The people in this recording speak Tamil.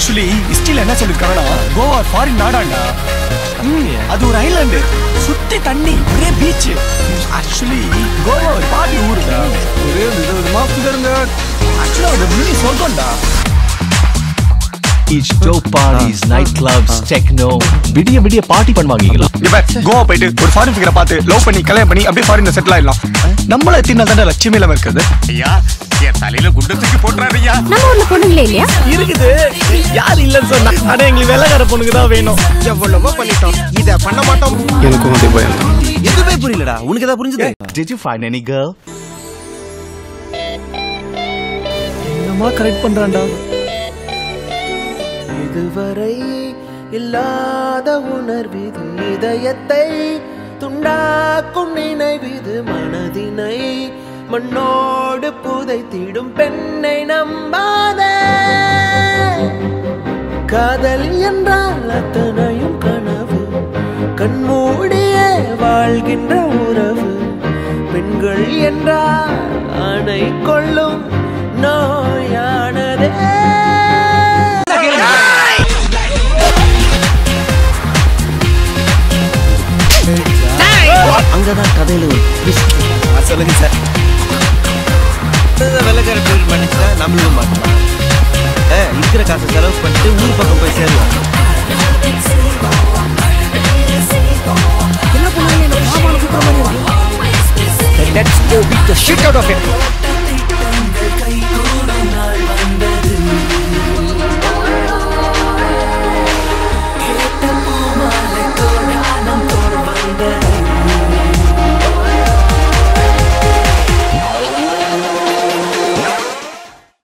ஆக்சுவலி ஹிஸ்டரியில என்ன சொல்லிருக்காங்கன்னா கோவா ஃபாரின் நாடாண்டா. அது ஒரு ஐலாண்டு சுத்தி தண்ணி ஒரே பீச் ஆக்சுவலி கோவா ஒரு பாட்டி ஊருடா ஒரே விதவிதமா புதருங்க. ஆக்சுவலா ஒரு mini சொர்க்கம்டா. Beach dope parties night clubs techno விடிய விடிய பார்ட்டி பண்ணுவாங்கீங்களா? இப்ப கோவா போயிட்டு ஒரு ஃபாரின் ஃபிகரை பார்த்து லவ் பண்ணி கல்யாணம் பண்ணி அப்படியே ஃபாரின்ல செட்டில் ஆயிடலாம். நம்மள எத்தனை தாண்டா லட்சுமி இல்லாம இருக்குது ஐயா தலையில குண்டு தூக்கி நம்ம ஊர்ல பொண்ணுங்களே இல்லையா? இருக்குது. யார் இல்லைன்னு சொன்னா ஆனா எங்களுக்கு வெள்ளக்கார பொண்ணுக்கு தான் வேணும். எவ்வளவோ பண்ணிட்டோம். இத பண்ண மாட்டோம். எனக்கும் அதே பயம். எதுவுமே புரியலடா. உனக்கு ஏதாவது புரிஞ்சுது? Did you find any girl? என்னமா கரெக்ட் பண்றான்டா? இதுவரை இல்லாத உணர்விது இதயத்தை துண்டாக்கும் நினைவிது மனதினை மண்ணோடு புதைத்திடும் பெண்ணை நம்பாதே. காதல் என்றால் அத்தனையும் கனவு. கண்மூடியே வாழ்கின்ற உறவு. பெண்கள் என்றால் அணை கொள்ளும் நோயானதே. அங்கதான் கதையில. சொல்லுங்க சார் பண்ணிச்சா நம்மளும் மாட்டலாம் இருக்கிற காசை செலவு பண்ணிட்டு ஊர் பக்கம் போய் சேருவோம் Let's go beat the shit out of it.